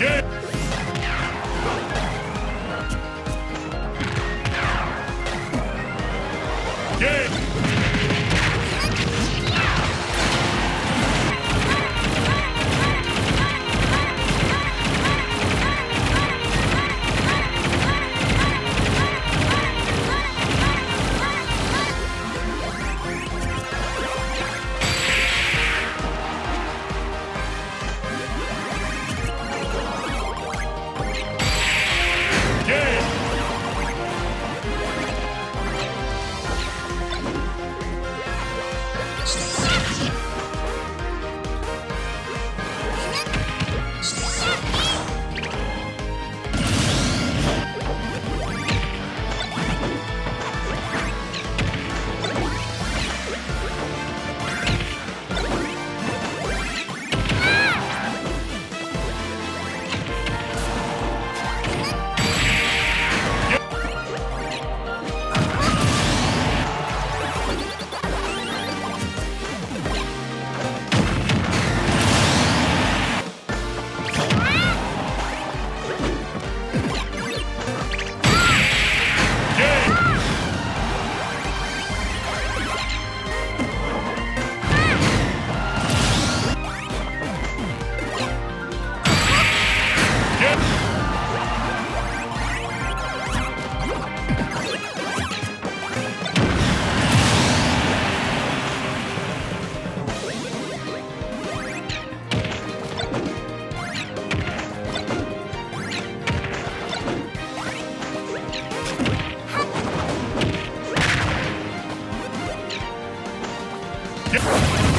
game. it.